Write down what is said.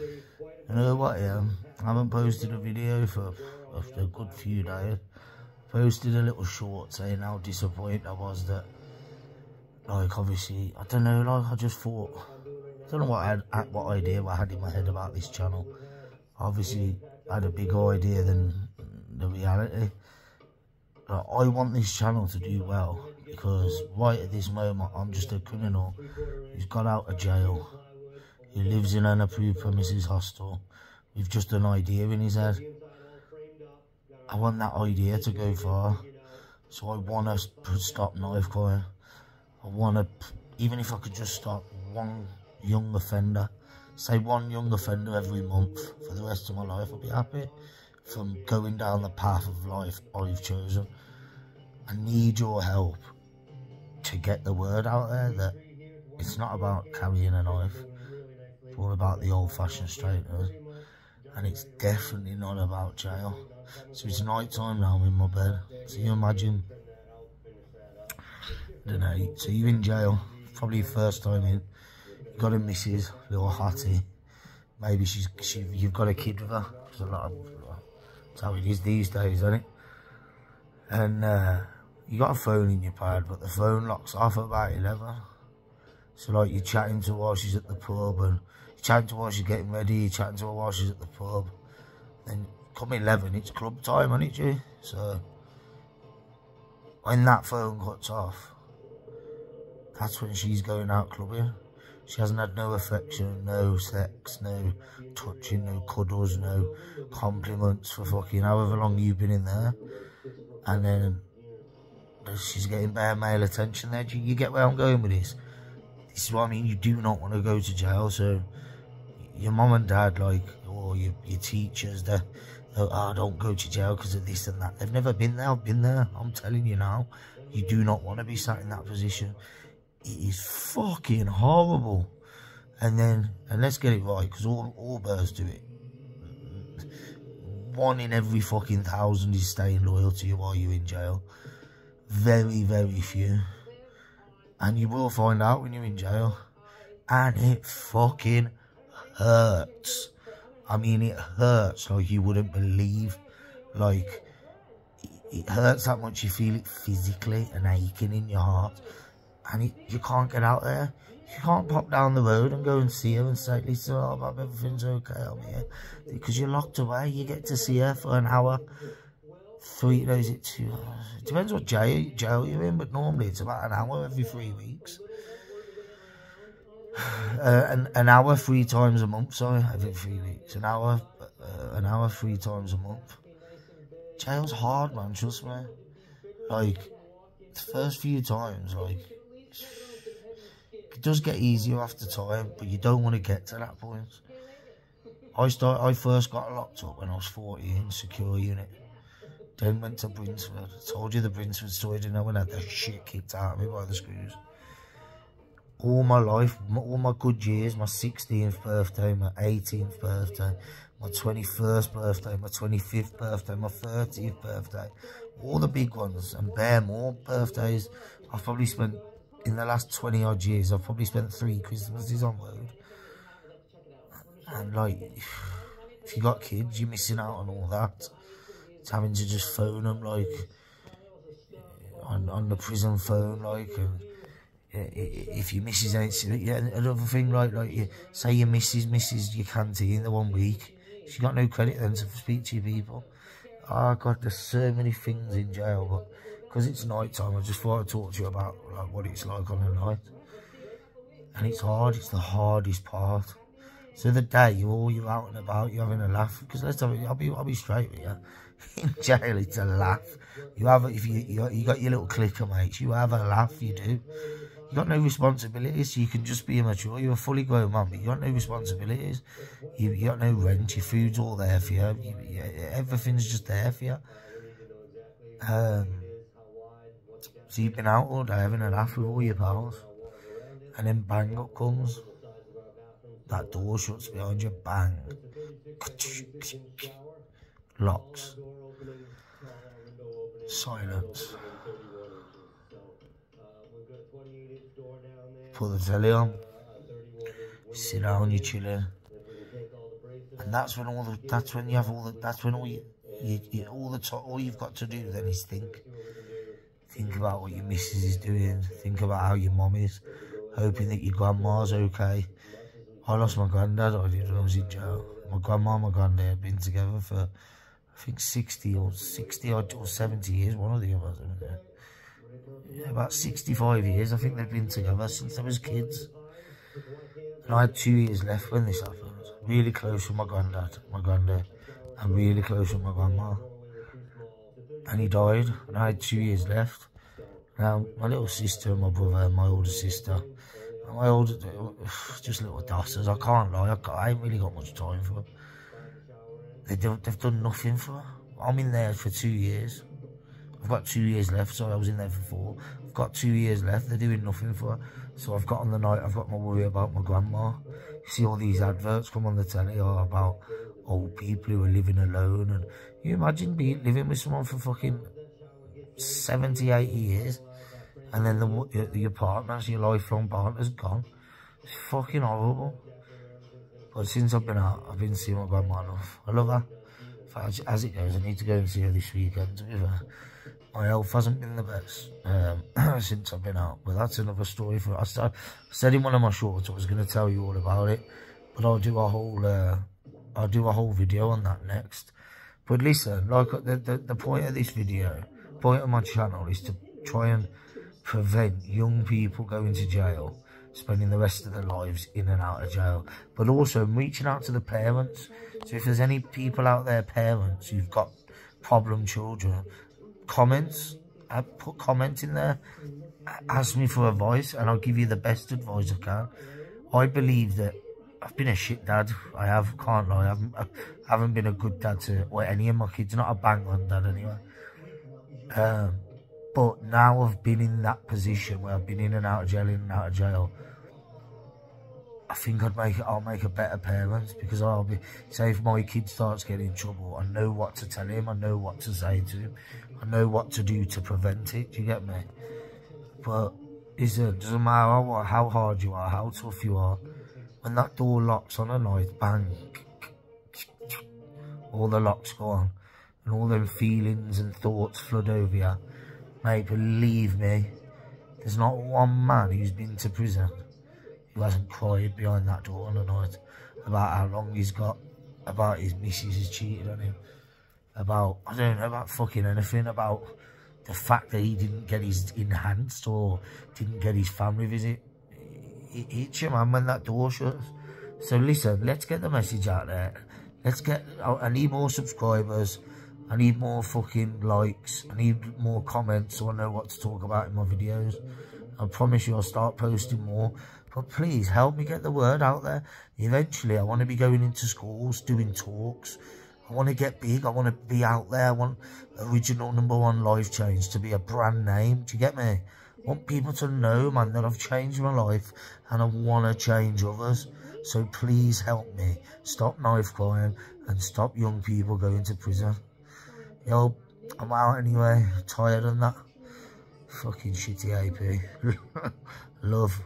You know what, yeah? I haven't posted a video for a good few days. Posted a little short saying how disappointed I was that, like, obviously, I don't know, like, I just thought, I don't know what, I had, what idea I had in my head about this channel. Obviously, I had a bigger idea than the reality. I want this channel to do well because right at this moment, I'm just a criminal who's got out of jail he lives in an approved premises hostel with just an idea in his head. I want that idea to go far. So I want to stop knife crime. I want to, even if I could just stop one young offender, say one young offender every month for the rest of my life, I'll be happy from going down the path of life I've chosen. I need your help to get the word out there that it's not about carrying a knife all about the old-fashioned straightener. And it's definitely not about jail. So it's night time now, I'm in my bed. So you imagine, I don't know, so you're in jail, probably first time in. You've got a missus, little Hattie. Maybe she's, she, you've got a kid with her. There's a lot of, that's how it is these days, isn't it? And uh, you got a phone in your pad, but the phone locks off at about 11. So like you're chatting to her she's at the pub and chatting to her while she's getting ready, chatting to her while she's at the pub. Then come 11, it's club time, isn't it, you? So, when that phone cuts off, that's when she's going out clubbing. She hasn't had no affection, no sex, no touching, no cuddles, no compliments for fucking however long you've been in there. And then she's getting bare male attention there. You get where I'm going with this? This is what I mean. You do not want to go to jail. So your mom and dad, like, or your, your teachers, they oh, don't go to jail because of this and that. They've never been there. I've been there. I'm telling you now. You do not want to be sat in that position. It is fucking horrible. And then, and let's get it right, because all, all birds do it. One in every fucking thousand is staying loyal to you while you're in jail. Very, very few. And you will find out when you're in jail. And it fucking hurts. I mean, it hurts like you wouldn't believe. Like, it hurts that much you feel it physically and aching in your heart. And it, you can't get out there. You can't pop down the road and go and see her and say, listen, oh, Bob, everything's okay, here. Because you're locked away. You get to see her for an hour. Three days, it two hours. It depends what jail, jail you're in, but normally it's about an hour every three weeks. Uh, an, an hour three times a month, sorry, every three weeks. An hour, uh, an hour three times a month. Jail's hard, man, trust me. Like, the first few times, like, it does get easier after time, but you don't want to get to that point. I start. I first got locked up when I was 14, secure unit. Then went to Brinsford. Told you the Brinsford story, didn't I? When I had the shit kicked out of me by the screws all my life, all my good years, my 16th birthday, my 18th birthday, my 21st birthday, my 25th birthday, my 30th birthday, all the big ones, and bare more birthdays. I've probably spent, in the last 20 odd years, I've probably spent three Christmases on road. And like, if you got kids, you're missing out on all that. It's having to just phone them, like, on, on the prison phone, like, and Uh, if your missus ain't yeah, another thing like like you say your missus misses your canteen in the one week, she got no credit then to speak to you people. Oh god, there's so many things in jail, but because it's night time, I just thought I'd talk to you about like what it's like on a night. And it's hard, it's the hardest part. So the day you all you're out and about, you're having a laugh. Because let's have it, I'll be I'll be straight with you. In jail, it's a laugh. You have if you you, you got your little clicker mates, you have a laugh. You do. You got no responsibilities, you can just be immature. You're a fully grown man, but you got no responsibilities. You, you got no rent, your food's all there for you. you, you everything's just there for you. Um, so you've been out all day having a laugh with all your pals. And then bang up comes. That door shuts behind you, bang. Locks. Silence. Put the telly on. Sit down, you're chilling. And that's when all the, that's when you have all the, that's when all you, you, you all the all you've got to do then is think. Think about what your missus is doing. Think about how your mom is. Hoping that your grandma's okay. I lost my granddad, I did when I was in jail. My grandma and my granddad had been together for, I think, 60 or 60 or, or 70 years, one of the others. Yeah, about 65 years, I think they've been together since they was kids. And I had two years left when this happened. Really close with my granddad, my granddad. And really close with my grandma. And he died, and I had two years left. Now, my little sister and my brother and my older sister, my older, just little dastards, I can't lie, I, I ain't really got much time for them. They don't—they've done nothing for her. I'm in there for two years. I've got two years left, so I was in there for four. I've got two years left, they're doing nothing for her. So I've got on the night, I've got my worry about my grandma. You see all these adverts come on the telly oh, about old people who are living alone. And you imagine being living with someone for fucking 70, 80 years. And then the, your partner's, your lifelong partner's gone. It's fucking horrible. But since I've been out, I've been seeing my grandma enough. I love her. As it goes, I need to go and see her this weekend, my health hasn't been the best um, since I've been out. But that's another story for us. I said in one of my shorts I was going to tell you all about it, but I'll do a whole uh, I'll do a whole video on that next. But listen, like the, the the point of this video, point of my channel is to try and prevent young people going to jail, spending the rest of their lives in and out of jail, but also reaching out to the parents. So if there's any people out there, parents who've got problem children comments. I put comments in there. Ask me for advice and I'll give you the best advice I can. I believe that I've been a shit dad. I have, can't lie. I haven't, I haven't been a good dad to any of my kids. Not a bang on dad anyway. Um, but now I've been in that position where I've been in and out of jail, in and out of jail. I think I'd make I'll make a better parent because I'll be, say if my kid starts getting in trouble, I know what to tell him, I know what to say to him, I know what to do to prevent it, do you get me? But is it doesn't matter what, how hard you are, how tough you are, when that door locks on a night, bang, all the locks go on, and all them feelings and thoughts flood over you, mate, believe me, there's not one man who's been to prison who hasn't cried behind that door on the night about how long he's got, about his missus has cheated on him, about, I don't know, about fucking anything, about the fact that he didn't get his enhanced or didn't get his family visit. It hits you, man, when that door shuts. So listen, let's get the message out there. Let's get, I need more subscribers. I need more fucking likes. I need more comments so I know what to talk about in my videos. I promise you I'll start posting more. But please help me get the word out there. Eventually, I want to be going into schools, doing talks. I want to get big. I want to be out there. I want original number one life change to be a brand name. Do you get me? I want people to know, man, that I've changed my life and I want to change others. So please help me. Stop knife crime and stop young people going to prison. Yo, I'm out anyway. Tired of that. Fucking shitty AP. Love.